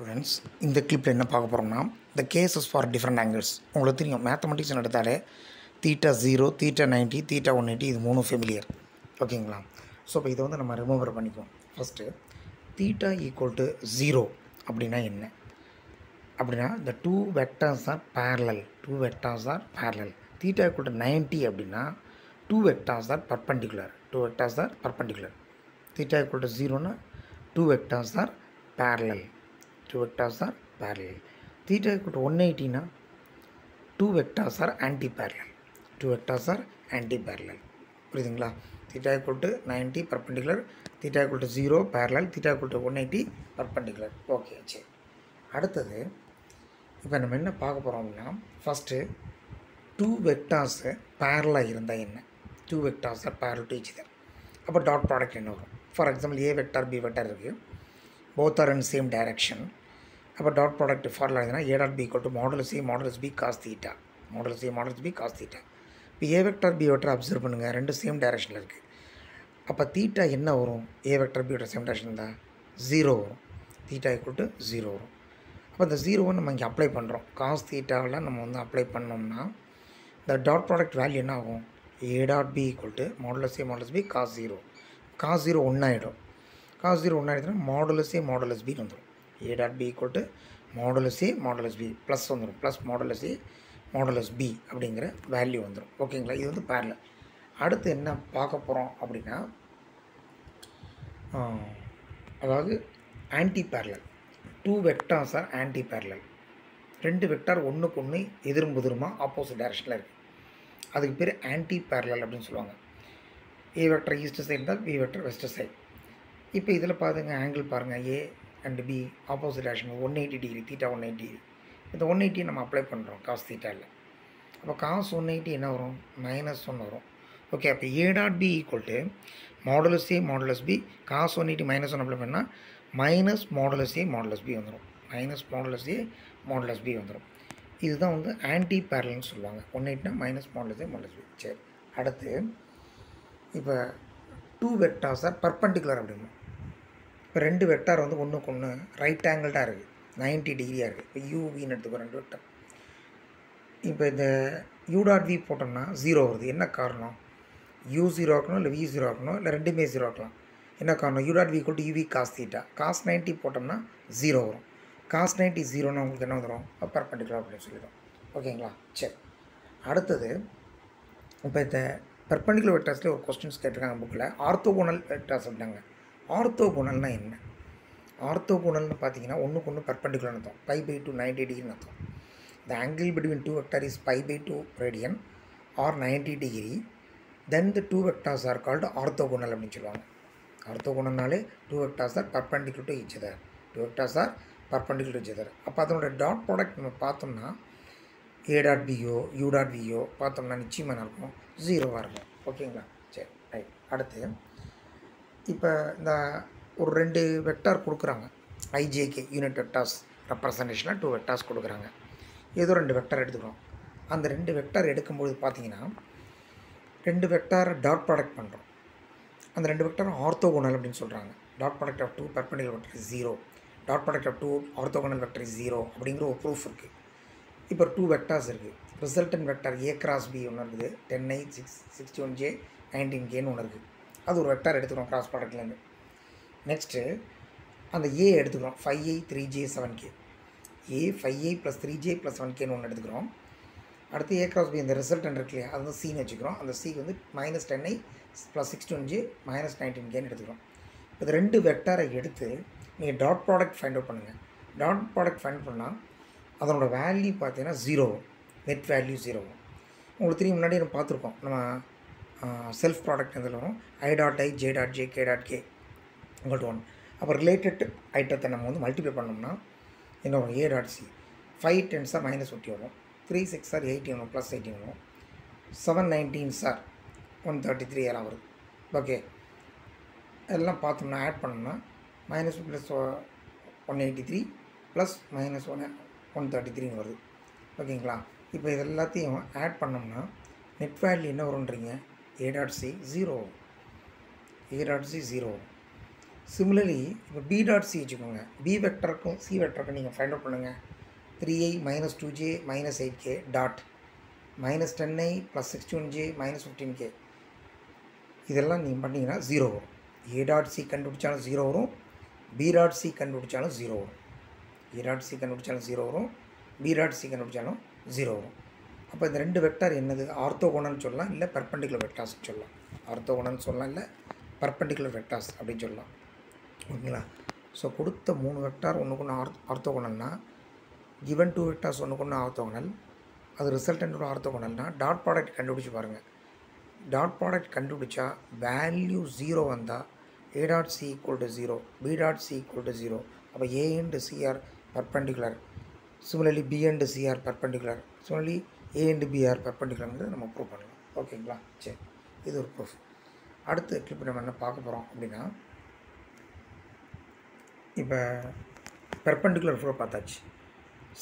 Students இந்த கிளிப்பில் என்ன பார்க்க போகிறோம்னா இந்த கேசஸ் ஃபார் டிஃப்ரெண்ட் ஆங்கிள்ஸ் உங்களுக்கு தெரியும் மேத்தமெட்டிக்ஸ் எடுத்தாலே theta zero theta ninety theta one eighty இது மூணும் ஃபெமிலியர் ஓகேங்களா? ஸோ இப்போ இதை வந்து நம்ம ரிமூவர் பண்ணிக்குவோம். First theta equal to zero அப்படின்னா என்ன? அப்படின்னா இந்த two vectors are parallel two vectors are parallel theta equal to ninety அப்படின்னா two vectors are perpendicular two vectors are perpendicular theta equal to ஜீரோனா two vectors are parallel two vectors are parallel theta equal one எயிட்டினா two vectors are anti parallel two vectors are anti parallel புரியுதுங்களா? Theta equal to ninety perpendicular theta equal zero parallel theta equal one eighty perpendicular okay சரி. அடுத்தது இப்போ நம்ம என்ன பார்க்க போகிறோம் அப்படின்னா first two vectors பேரலாக இருந்தால் என்ன? Two vectors are parallel to each other. அப்போ டாட் ப்ராடக்ட் என்ன வரும்? For example A vector B vector இருக்குது both are in same direction அப்போ டாட் ப்ராடக்ட் ஃபார்முலா எதுனா A dot B equal to modulus C modulus B cos theta modulus C modulus B cos theta இப்போ A vector B vector observe பண்ணுங்கள் ரெண்டு same டைரக்ஷனில் இருக்குது அப்போ theta என்ன வரும்? A vector B vector same direction தான். ஜீரோ வரும். தீட்டா ஈக்குவல் டு ஜீரோ வரும். அப்போ இந்த ஜீரோவை நம்ம இங்கே அப்ளை பண்ணுறோம் காஸ் தீட்டாவில் நம்ம வந்து அப்ளை பண்ணோம்னா இந்த டாட் ப்ராடக்ட் வேல்யூ என்ன ஆகும்? A dot B equal to modulus A modulus B cos zero cos zero ஒன்றாயிடும் cos zero ஒன்றாயிடுச்சுன்னா மாடலஸ் ஏ மாடலஸ் பின்னு வந்துடும் A dot B equal to modulus A modulus B plus வந்துடும் plus modulus A modulus B அப்படிங்கிற value வந்துடும் ஓகேங்களா இது வந்து பேரல அடுத்து என்ன பார்க்க போகிறோம் அப்படின்னா அதாவது anti parallel two vectors are anti parallel ரெண்டு வெக்டார் ஒன்றுக்கு ஒன்று எதிரும் புதிருமா? ஆப்போசிட் டேரக்ஷனில் இருக்குது அதுக்கு பேர் ஆன்டி பேரலல் அப்படின்னு சொல்லுவாங்க. ஏ வெக்டர் ஈஸ்ட் சைடு இருந்தால் பி வெக்டர் வெஸ்ட் சைடு இப்போ இதில் பாருங்க ஆங்கிள் பாருங்கள் A and B opposite action one eighty degree theta one eighty degree இந்த ஒன் எயிட்டி நம்ம அப்ளை பண்ணுறோம் காஸ் தீட்டாவில் அப்போ காஸ் ஒன் எயிட்டி என்ன வரும்? மைனஸ் ஒன் வரும். ஓகே அப்போ A dot B equal to modulus A modulus B cos one eighty minus one apply பண்ணால் minus modulus A modulus B வந்துடும் minus modulus A modulus B வந்துடும் இதுதான் வந்து anti பேரல்னு சொல்லுவாங்க. One எயிட்னா minus modulus A modulus B சரி அடுத்து இப்போ டூ வெக்டார்ஸ் ஆர் பர்பண்டிகுலர் அப்படிமா இப்போ ரெண்டு வெக்டார் வந்து ஒன்றுக்கு ஒன்று ரைட் ஆங்கிள்டாக இருக்குது 90 டிகிரியாக இருக்குது இப்போ யூவின்னு எடுத்துக்கோ ரெண்டு வெக்டார். இப்போ இந்த யூ டாட் வி போட்டோம்னா ஜீரோ வருது. என்ன காரணம்? யூ ஜீரோ ஆக்கணும் இல்லை வி ஜீரோ ஆக்கணும் இல்லை ரெண்டுமே ஜீரோ ஆக்கலாம். என்ன காரணம்? U dot V equal to UV cos theta cos ninety போட்டோம்னா ஜீரோ வரும். காஸ் நைன்ட்டி ஜீரோனா உங்களுக்கு என்ன வந்துடும் பர்பண்டிகுலர் அப்படின்னு சொல்லிடும். ஓகேங்களா சரி. அடுத்தது இப்போ இந்த பர்பண்டிகுலர் வெக்டர்ஸில் ஒரு கொஸ்டின்ஸ் கேட்டிருக்காங்க புக்கில் ஆர்த்தோகோனல் வெக்டர்ஸ் அப்படின்னாங்க. ஆர்த்தோகோனல்னா என்ன? ஆர்த்தோகோனல்னு பார்த்தீங்கன்னா ஒன்றுக்கு ஒன்று பெர்பண்டிகுலர்னு அர்த்தம். பை பை டூ நைன்டி டிகிரின்னு அர்த்தம். The angle between two vector is pi by two radian or ninety degree then the two vectors are called orthogonal அப்படின்னு சொல்லுவாங்க. ஆர்த்தோகோனல்னாலே two vectors are perpendicular to each two vectors are perpendicular to each அப்போ அதனோட dot product நம்ம பார்த்தோம்னா A dot பியோ U dot வியோ பார்த்தோம்னா நிச்சயமாக இருக்கும்? ஜீரோவாக இருக்கும். ஓகேங்களா சரி ரைட் அடுத்து இப்போ இந்த ஒரு ரெண்டு வெக்டார் கொடுக்குறாங்க. ஐஜேகே யூனிட் வெக்டார்ஸ் ரெப்ரசன்டேஷனாக டூ வெக்டார்ஸ் கொடுக்குறாங்க. ஏதோ ரெண்டு வெக்டார் எடுத்துக்கிறோம். அந்த ரெண்டு வெக்டார் எடுக்கும்போது பார்த்தீங்கன்னா ரெண்டு வெக்டார் டாட் ப்ராடக்ட் பண்ணுறோம் அந்த ரெண்டு வெக்டார் ஆர்த்தோகோனல் அப்படின்னு சொல்கிறாங்க dot product of two perpendicular vector zero dot product of two orthogonal vector zero அப்படிங்கிற ஒரு ப்ரூஃப் இருக்குது இப்போ டூ வெக்டார்ஸ் இருக்குது resultant vector A cross B ஒன்று இருக்குது. Ten I six sixty one J nineteen கேன்னு ஒன்று இருக்குது அது ஒரு வெக்டார் எடுத்துக்கிறோம் கிராஸ் ப்ராடக்ட்லேருந்து நெக்ஸ்ட்டு அந்த ஏ எடுத்துக்கிறோம் five A three J seven K A five A plus three J plus one கேன்னு ஒன்று எடுத்துக்கிறோம். அடுத்து ஏ கிராஸ் பி இந்த ரிசல்ட்டன் இருக்கு இல்லையா? அது வந்து சின்னு வச்சுக்கிறோம். அந்த சிக்கு வந்து minus ten I plus sixty one minus nineteen கேன்னு எடுத்துக்கிறோம். இது ரெண்டு வெக்டாரை எடுத்து நீங்கள் டாட் ப்ராடக்ட் ஃபைண்ட் அவுட் பண்ணுங்கள் டாட் ப்ராடக்ட் ஃபைண்ட் பண்ணால் அதனோட வேல்யூ பார்த்தீங்கன்னா ஜீரோவும் நெட் வேல்யூ ஜீரோவும் உங்களுக்கு தெரியும் முன்னாடி நம்ம பார்த்துருக்கோம் நம்ம செல்ஃப் ப்ராடக்ட் இதில் வரும்? I dot I J dot J K dot K உங்கள்கிட்ட ஒன் அப்போ ரிலேட்டட் ஐட்டத்தை நம்ம வந்து மல்டிப்ளை பண்ணோம்னா என்ன வரும்? A dot C five ten sir minus ஒட்டி வரும். த்ரீ சிக்ஸ் சார் எயிட்டி வரும் ப்ளஸ் எயிட்டி வரும். Seven nineteen sir one thirty three எல்லாம் வருது. ஓகே எல்லாம் பார்த்தோம்னா ஆட் பண்ணோம்னா minus plus one eighty three plus minus one one thirty த்ரீன்னு வருது ஓகேங்களா இப்போ இது எல்லாத்தையும் ஆட் பண்ணோம்னா நெட் வேல்யூ என்ன வரும்ன்றீங்க? A dot C zero A dot C zero similarly இப்போ பி டாட் சி வச்சுக்கோங்க. பி வெக்டருக்கும் சி வெக்டருக்கும் நீங்கள் ஃபைண்ட் அவுட் பண்ணுங்கள் three I minus two J minus eight K dot minus ten I plus sixty one J minus fifteen K இதெல்லாம் நீங்கள் பண்ணிங்கன்னா zero வரும். ஏ டாட் சி கண்டுபிடிச்சாலும் ஜீரோ வரும். பி டாட் சி கண்டுபிடிச்சாலும் ஜீரோ வரும். ஏ டாட் சி கண்டுபிடிச்சாலும் zero வரும். பி டாட் சி கண்டுபிடிச்சாலும் ஜீரோ வரும். அப்போ இந்த ரெண்டு வெக்டார் என்னது? ஆர்த்தோகோனல்னு சொல்லலாம் இல்லை பெர்பெண்டிகுலர் வெக்டார்ஸ்னு சொல்லலாம். ஆர்த்தோகோனல்னு சொல்லலாம் இல்லை பெர்பெண்டிகுலர் வெக்டார்ஸ் அப்படின்னு சொல்லலாம். ஓகேங்களா? ஸோ கொடுத்த மூணு வெக்டார் ஒன்றுக்கு ஒன்று ஆர்த் ஆர்த்தோகோனல்னா கிவன் டூ வெக்டார்ஸ் ஒன்றுக்கு ஒன்று ஆர்த்தோகோனல் அது ரிசல்டன்டோட ஆர்த்தோகோனல்னா டாட் ப்ராடக்ட் கண்டுபிடிச்சி பாருங்கள் டாட் ப்ராடக்ட் கண்டுபிடிச்சா வேல்யூ ஜீரோ வந்தால் A dot C equal to zero B dot C equal to zero அப்போ A and C are perpendicular similarly B and C are perpendicular similarly A and B are பர்பண்டிகுலர்ங்கிறது நம்ம prove பண்ணலாம். ஓகேங்களா சரி. இது ஒரு proof அடுத்த clip நம்ம என்ன பார்க்க போகிறோம் அப்படின்னா இப்போ பெர்பண்டிகுலர் ஃப்ளோ பார்த்தாச்சு.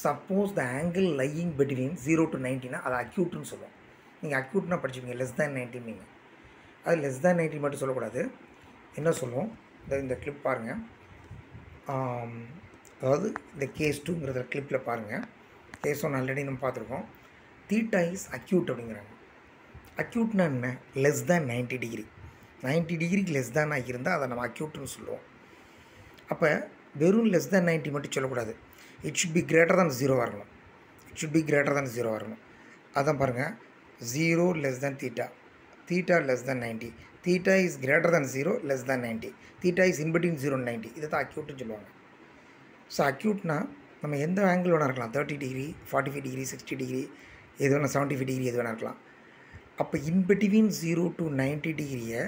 Suppose the angle lying between zero to நைன்ட்டினா அது அக்யூட்னு சொல்லுவோம். நீங்கள் அக்யூட்னா படிச்சுப்பீங்க. லெஸ் தேன் நைன்டீன் நீங்கள் அது லெஸ் தேன் நைன்டீன் மட்டும் சொல்லக்கூடாது. என்ன சொல்லுவோம்? இந்த இந்த கிளிப் பாருங்கள் அதாவது இந்த கேஸ் டூங்கிறத கிளிப்பில் பாருங்கள் கேஸ் ஒன்று ஆல்ரெடி நம்ம பார்த்துருக்கோம். தீட்டா இஸ் அக்யூட் அப்படிங்கிறாங்க. அக்யூட்னா என்ன? Less than ninety degree ninety டிகிரிக்கு லெஸ் தேனாக இருந்தால் அதை நம்ம அக்யூட்னு சொல்லுவோம். அப்போ வெறும் லெஸ் தேன் நைன்ட்டி மட்டும் சொல்லக்கூடாது. It should be greater than ஜீரோவாக இருக்கணும் it should be greater than ஜீரோவாக இருக்கணும் அதான் பாருங்கள் zero less than theta theta less than ninety theta is greater than zero less than ninety theta is in between zero ninety இதை தான் அக்யூட்னு சொல்லுவாங்க. So அக்யூட்னா நம்ம எந்த ஆங்கிள் வேணால் இருக்கலாம். Thirty degree forty five degree sixty degree எது வேணால் seventy five degree எது வேணால் இருக்கலாம். அப்போ இன்பிட்வீன் ஜீரோ டு நைன்ட்டி டிகிரியை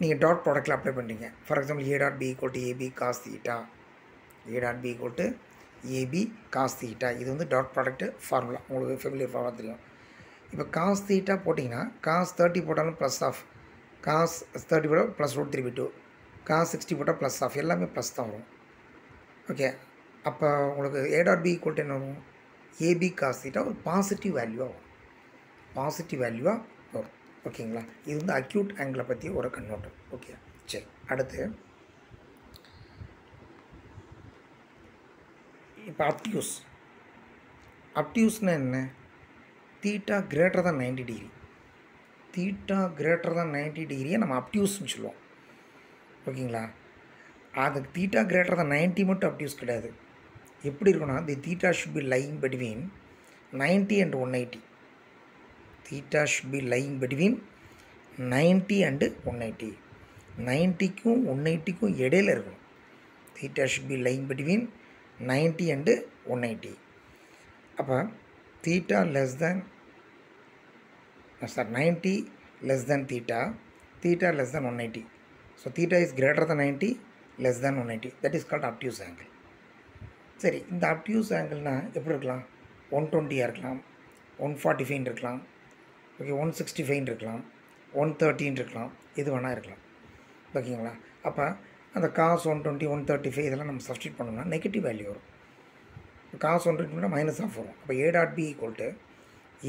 நீங்கள் டாட் ப்ராடக்ட்டில் அப்ளை பண்ணுறீங்க. For example A dot B equal to AB cos theta A dot B equal to AB cos theta இது வந்து டாட் ப்ராடக்ட்டு ஃபார்முலா உங்களுக்கு ஃபெமிலியர் ஃபார்முலா தெரியும். இப்போ காஸ் தீட்டா போட்டிங்கன்னா காஸ் தேர்ட்டி போட்டாலும் ப்ளஸ் ஆஃப் காஸ் தேர்ட்டி போட்டால் plus root three by two cos sixty போட்டால் plus of எல்லாமே ப்ளஸ் தான் வரும். ஓகே அப்போ உங்களுக்கு A dot B equal to என்ன வரும்? ஏபி காஸ் தீட்டா ஒரு பாசிட்டிவ் வேல்யூவாக வரும். பாசிட்டிவ் வேல்யூவாக வரும். ஓகேங்களா இது வந்து அக்யூட் ஆங்கிளை பற்றி ஒரு கண்ணோட்டம். ஓகே சரி அடுத்து. இப்போ அப்டியூஸ் அப்டியூஸ்னால் என்ன? Theta greater than ninety degree theta greater than ninety டிகிரியை நம்ம அப்டியூஸ்னு சொல்லுவோம். ஓகேங்களா அது தீட்டா கிரேட்டர் தான் நைன்ட்டி மட்டும் அப்டியூஸ் கிடையாது. எப்படி இருக்குன்னா the theta should be lying between ninety and one eighty theta should be lying between ninety and one eighty நைன்ட்டிக்கும் one எயிட்டிக்கும் இடையில இருக்கணும். Theta should be lying between ninety and one eighty அப்போ theta less than sir ninety less than theta theta less than one eighty so theta is greater than ninety less than one eighty that is called obtuse angle சரி இந்த obtuse ஆங்கிள்னால் எப்படி இருக்கலாம்? One டுவெண்ட்டியாக இருக்கலாம். One forty five இருக்கலாம். Okay one sixty five இருக்கலாம். One thirteen இருக்கலாம். எது வேணால் இருக்கலாம். ஓகேங்களா? அப்போ அந்த cos one twenty one thirty five இதெல்லாம் நம்ம சப்ஸ்டியூட் பண்ணோம்னா நெகட்டிவ் வேல்யூ வரும். காசு ஒன் டுவெண்ட்டி மைனஸ் ஆஃப் வரும். அப்போ A dot B equal to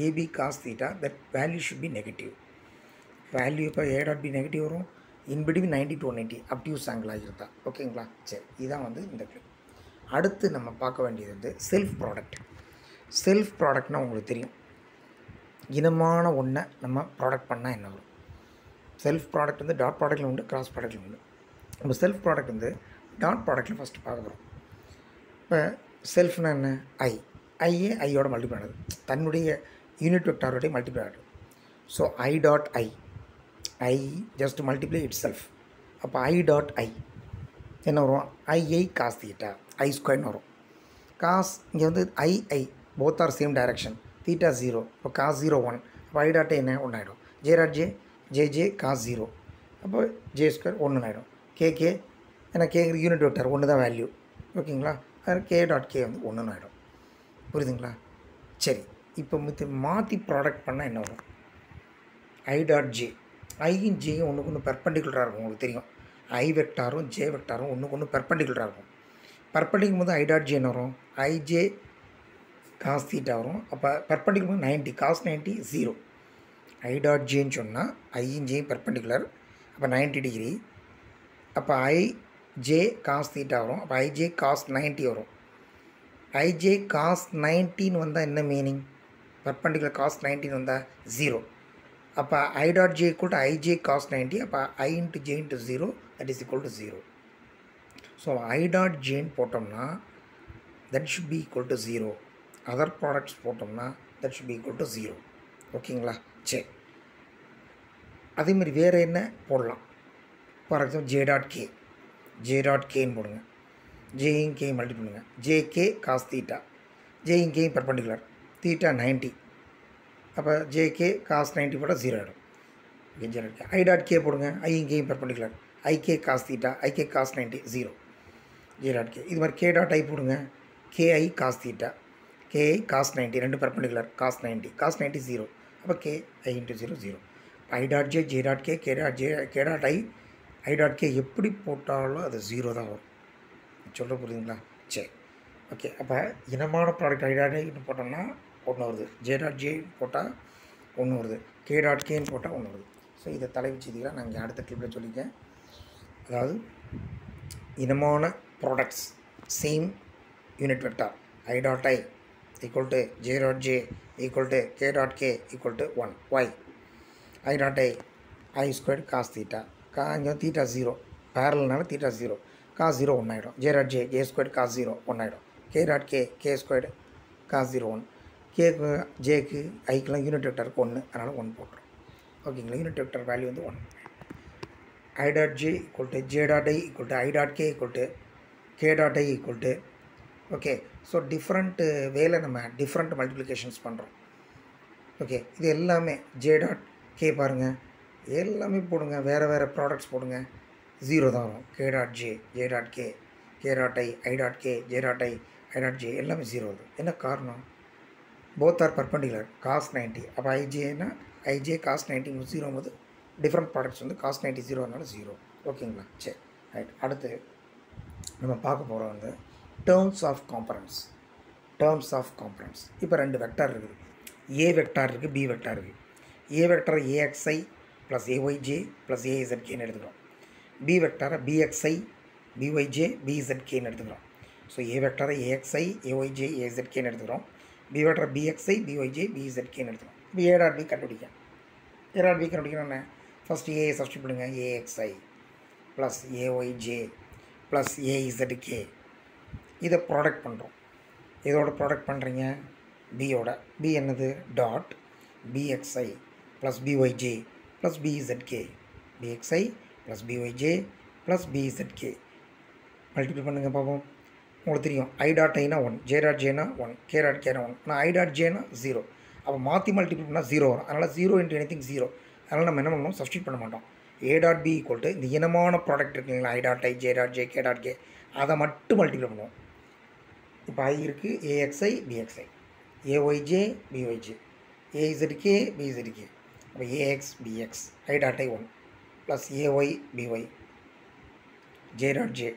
AB cos theta that value should be negative value இப்போ ஏ டாட் பி நெகட்டிவ் வரும். In between ninety to one eighty obtuse angle ஆகிருந்தா. ஓகேங்களா? சரி இதான் வந்து இந்த கிளிப் அடுத்து நம்ம பார்க்க வேண்டியது வந்து செல்ஃப் ப்ராடக்ட் செல்ஃப் ப்ராடக்ட்னால் உங்களுக்கு தெரியும். இனமான ஒன்றை நம்ம ப்ராடக்ட் பண்ணால் என்ன வரும்? செல்ஃப் ப்ராடக்ட் வந்து டாட் ப்ராடக்ட்டில் உண்டு கிராஸ் ப்ராடக்ட்டில் உண்டு. நம்ம செல்ஃப் ப்ராடக்ட் வந்து டாட் ப்ராடக்ட்டில் ஃபஸ்ட்டு பார்க்க போகிறோம் இப்போ செல்ஃப்னா என்ன? ஐ ஐயே ஐயோட மல்டிப்ளை ஆகுது தன்னுடைய யூனிட் வெக்டாரோடைய மல்டிப்ளை ஆகுது so I dot I I just multiply itself அப்போ ஐ டாட் ஐ என்ன வரும்? ஐஐ காஸ் தீட்டா ஐ ஸ்கொயர்னு வரும். காஸ் இங்கே வந்து I I both are same direction theta zero இப்போ காஸ் ஜீரோ ஒன் அப்போ ஐ டாட் என்ன? ஒன்று ஆகிடும் J dot J J J cos zero அப்போ ஜே ஸ்கொயர் ஒன்று ஆகிடும் கே கே ஏன்னா கேங்கிற யூனிட் வெக்டர் ஒன்று தான் வேல்யூ ஓகேங்களா அது கே டாட் கே வந்து ஒன்று ஆகிடும் புரியுதுங்களா? சரி. இப்போ மித்த மாற்றி ப்ராடக்ட் பண்ணால் என்ன வரும்? ஐ டாட் ஜே ஐயும் ஜேயும் ஒன்றுக்கு ஒன்று பெர்பண்டிகுலராக இருக்கும் உங்களுக்கு தெரியும். ஐ வெக்டாரும் ஜே வெக்டாரும் ஒன்றுக்கு ஒன்று பெர்பண்டிகுலராக இருக்கும். பர்பண்டிக்கும் போது ஐ டாட் என்ன வரும். ஐஜே காஸ் தீட்டா வரும். அப்போ perpendicular ninety cos ninety zero. I dot சொன்னால் ஐயும் ஜேயும் பெர்பண்டிகுலர் அப்போ நைன்ட்டி டிகிரி. அப்போ ஐ ஜே காஸ் தீட்டா வரும். அப்போ ஐஜே காஸ் நைன்ட்டி வரும். ஐஜே காஸ் நைன்ட்டின்னு வந்தால் என்ன மீனிங் பர்பண்டிகுலர் காஸ் நைன்ட்டின் வந்தால் ஜீரோ. அப்போ I dot J equal to IJ cos ninety அப்போ I into J into zero that is equal to zero so I dot ஜேன்னு போட்டோம்னா that should be equal to zero other products போட்டோம்னா that should be equal to zero ஓகேங்களா? சரி. அதே மாதிரி வேறு என்ன போடலாம்? For example J dot K J dot கேன்னு போடுங்க. ஜேயும் கே மல்டி பண்ணுங்க. ஜே கே காஸ் தீட்டா ஜேயும் கேயும் பர்பண்டிகுலர் தீட்டா நைன்ட்டி அப்போ ஜே கே காஸ் நைன்ட்டி போட்டால் ஜீரோ ஆகிடும் okay J dot K I dot K போடுங்க ஐயும் கேயும் perpendicular I K cos theta I K cos ninety zero J dot K இது மாதிரி K dot I போடுங்க. K I cos theta K I cos ninety ரெண்டு perpendicular cos ninety cos ninety zero அப்போ K I into zero zero I dot J J dot K K dot J K dot I I dot K எப்படி போட்டாலும் அது zero தான் வரும். சொல்ல புரியுதுங்களா? சரி. ஓகே அப்போ இனமான ப்ராடக்ட் ஐ டாட் ஐன்னு போட்டோம்னா ஒன்று வருது. ஜே டாட் ஜே போட்டால் ஒன்று வருது. கே டாட் கேன்னு போட்டால் ஒன்று வருது. ஸோ இதை தலைவு செய்திகளை நான் இங்கே அடுத்த கிளிப்பில் சொல்லியிருக்கேன் அதாவது இனமான products same unit vector I dot I equal to J dot J equal to K dot K equal to one why I dot I I squared cos theta cos இங்கே theta zero பேரல்னால theta zero cos zero one ஆகிடும் J dot J J squared cos zero one ஆகிடும் K dot K K squared cos zero one கேக்கு ஜேக்கு ஐக்கெலாம் unit வெக்டருக்கு ஒன்று அதனால் one போட்டுரும். ஓகேங்களா யூனிட் வெக்டர் வேல்யூ வந்து one I dot J equal to J dot I equal to I dot K equal to K dot I equal to okay so different வேலை நம்ம டிஃப்ரெண்ட் மல்டிப்ளிகேஷன்ஸ் பண்ணுறோம் okay இது எல்லாமே J dot K பாருங்கள் எல்லாமே போடுங்க வேறு வேறு ப்ராடக்ட்ஸ் போடுங்க. ஜீரோ தான் வரும். K dot J J dot K K dot I I dot K J dot I I dot J எல்லாமே ஜீரோ வருது என்ன காரணம்? Both are perpendicular cos ninety அப்போ ஐஜேனா I J cos ninety zero போது different products வந்து cos ninety ஜீரோனால zero ஓகேங்களா சரி. ரைட் அடுத்து நம்ம பார்க்க போகிறோம் வந்து terms of components terms of components இப்போ ரெண்டு வெக்டார் இருக்குது. ஏ வெக்டார் இருக்குது பி வெக்டார் இருக்குது A vector A X I plus A Y J plus ஏஇசட்கேன்னு எடுத்துக்கிறோம். பி வெக்டாரை பிஎக்ஸ்ஐ பிஒய்ஜே பிஇசட்கேன்னு எடுத்துக்கிறோம். ஸோ ஏ வெக்டாரை A X I A Y J ஏஇசட்கேன்னு எடுத்துக்கிறோம். B vector B X I B Y J பிஇசட்கேன்னு எடுத்துக்கிறோம். இப்போ ஏ டாட் பி கண்டுபிடிக்க ஏ dot B கண்டுபிடிக்கணும் என்ன ஃபஸ்ட்டு ஏ சப்ஸ்டியூட் பண்ணுங்கள் A X I plus A Y J plus A Z K இதை product பண்ணுறோம் இதோட ப்ராடக்ட் பண்ணுறீங்க பியோட பி என்னது? Dot B X I plus B Y J plus B Z K B X I plus B Y J plus B Z K multiple பண்ணுங்கள் பார்ப்போம் உங்களுக்கு தெரியும். ஐ டாட் ஐனா ஒன் ஜே டாட் ஜேனா one K dot கேனா one ஆனால் I dot ஜேனா zero அப்போ மாற்றி மல்டிபிள் பண்ணால் ஜீரோ வரும். அதனால் zero into any thing zero அதனால் நம்ம என்ன பண்ணணும்? சப்ஸ்டியூட் பண்ண மாட்டோம். A dot B equal to இந்த இனமான ப்ராடக்ட் இருக்குங்களா? I dot I J dot J K dot K அதை மட்டும் மல்டிப்ளை பண்ணுவோம். இப்போ ஐ இருக்குது A X I B X I A Y J B Y J A Z K B Z K அப்போ A X B X I dot I one plus A Y B Y J dot J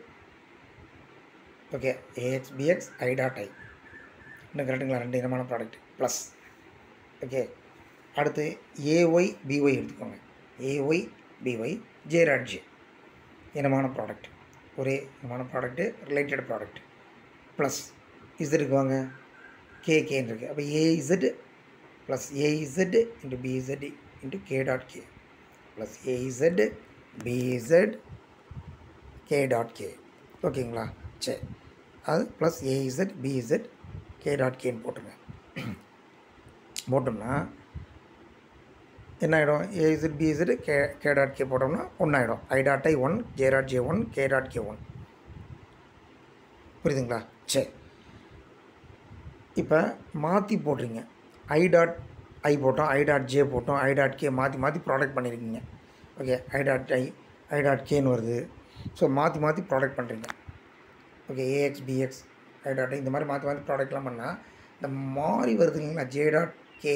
okay A X B X I dot I இன்னும் கரெக்டுங்களா? ரெண்டு இனமான product plus okay அடுத்து A Y B Y எடுத்துக்கோங்க. A Y B Y J இனமான product ஒரே இனமான product related product plus இசட்டுக்கு வாங்க கேகேன்னு இருக்குது அப்போ A Z plus A Z into B Z into K dot K plus A Z B Z K dot K ஓகேங்களா? சரி. அது plus A Z B Z K dot கேன்னு போட்டுருங்க போட்டோம்னா என்ன ஆகிடும் A Z B Z K K dot K போட்டோம்னா ஒன்றாயிடும் I dot I one J dot J one K dot K one புரியுதுங்களா? சரி. இப்போ மாற்றி போடுறீங்க ஐ டாட் ஐ போட்டோம் ஐ டாட் ஜே போட்டோம் ஐ டாட் கே மாற்றி மாற்றி ப்ராடக்ட் பண்ணியிருக்கீங்க okay I dot I I dot கேன்னு வருது. ஸோ மாற்றி மாற்றி ப்ராடக்ட் பண்ணுறீங்க okay A X B X I dot இந்த மாதிரி மாற்றி மாற்றி ப்ராடக்ட்லாம் பண்ணால் இந்த மாறி வருது இல்லைங்களா J dot K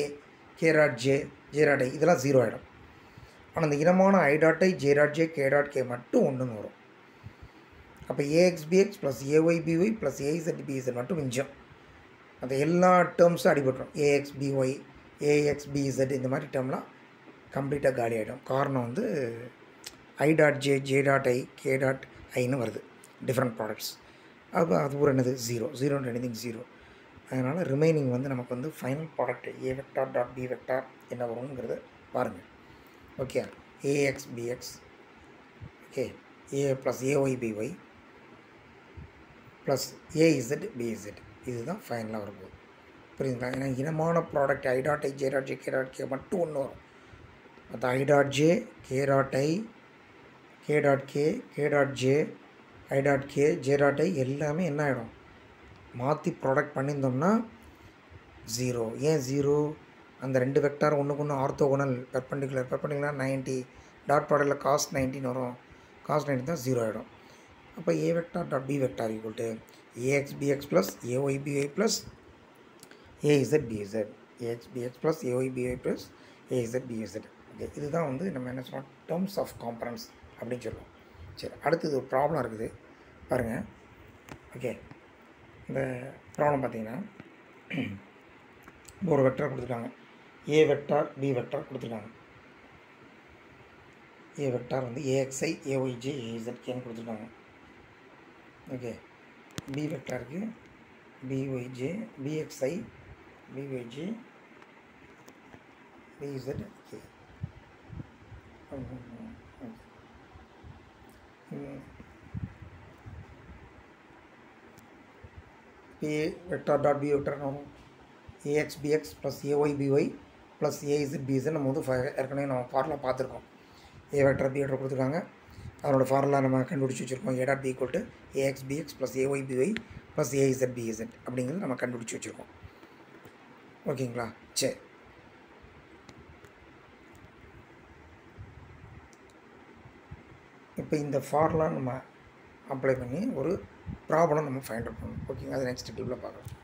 K dot J J dot I இதெல்லாம் ஜீரோ ஆகிடும் ஆனால் இந்த இனமான I dot I J dot J K dot K மட்டும் ஒன்றுன்னு வரும். அப்போ ஏஎக்ஸ்பிஎக்ஸ் ப்ளஸ் ஏஒய்பிஒய் ப்ளஸ் ஏஇசட்பிஇசட் மட்டும் மிஞ்சம். அந்த எல்லா டேர்ம்ஸும் அடிபட்டுரும். ஏஎக்ஸ் ஏஎக்ஸ்பிஇசட் ஏஎக்ஸ் பிஇசட் இந்த மாதிரி டேர்ம்லாம் கம்ப்ளீட்டாக காலி ஆகிடும் காரணம் வந்து I dot J J dot I K dot ஐன்னு வருது. டிஃப்ரெண்ட் ப்ராடக்ட்ஸ் அப்போ அது ஒரு என்னது? ஜீரோ ஜீரோ எனிதிங் ஜீரோ அதனால் ரிமைனிங் வந்து நமக்கு வந்து final product A vector dot B vector என்ன வருங்கிறத பாருங்கள் okay A X B X okay A plus A Y B Y plus A Z B Z இதுதான் ஃபைனலாக வரும்போது புரியுதுங்களா? ஏன்னா இனமான product I dot I J dot J K dot K மட்டும் ஒன்று வரும். மற்ற I dot J K dot I K dot K K dot J I dot K J dot I எல்லாமே என்ன ஆகிடும் மாற்றி ப்ராடக்ட் பண்ணியிருந்தோம்னா ஜீரோ ஏன் ஜீரோ அந்த ரெண்டு வெக்டார் ஒன்றுக்கு ஒன்று orthogonal perpendicular perpendicular ninety dot ப்ராடக்டில் cos நைன்ட்டின் வரும். காஸ்ட் நைன்ட்டி தான் ஜீரோ ஆகிடும் அப்போ A vector dot B vector equal to A X B X plus A Y B Y plus A Z B Z A X B X plus A Y B Y plus A Z B Z okay இதுதான் வந்து நம்ம என்ன சொல்கிறோம் terms of காம்பரன்ஸ் அப்படின்னு சொல்லுவோம். சரி அடுத்தது ஒரு ப்ராப்ளம் இருக்குது. பாருங்கள் ஓகே இந்த ப்ராப்ளம் பார்த்தீங்கன்னா ஒரு வெக்டர் கொடுத்துருக்காங்க. ஏ வெக்டார் பி வெக்டார் கொடுத்துருக்காங்க. ஏ வெக்டார் வந்து A X I A Y J ஏஇசட்கேன்னு கொடுத்துருக்காங்க. Okay B வெக்டாருக்கு B Y J B X I B Y J B Z K B vector dot B vector வரும் A X B X plus A Y B Y plus A Z B Z நம்ம வந்து ஏற்கனவே நம்ம formula பார்த்துருக்கோம். ஏ vector B vector கொடுத்துருக்காங்க. அதனோட formula நம்ம கண்டுபிடிச்சி வச்சுருக்கோம். A dot B equal to A X B X plus A Y B Y plus A Z B Z அப்படிங்கிறது நம்ம கண்டுபிடிச்சி வச்சுருக்கோம். ஓகேங்களா? சரி. இப்போ இந்த ஃபார்லாம் நம்ம அப்ளை பண்ணி ஒரு ப்ராப்ளம் நம்ம ஃபைண்ட் அவுட் பண்ணணும். ஓகேங்க அது நெக்ஸ்ட் டிப்பில் பார்க்கலாம்.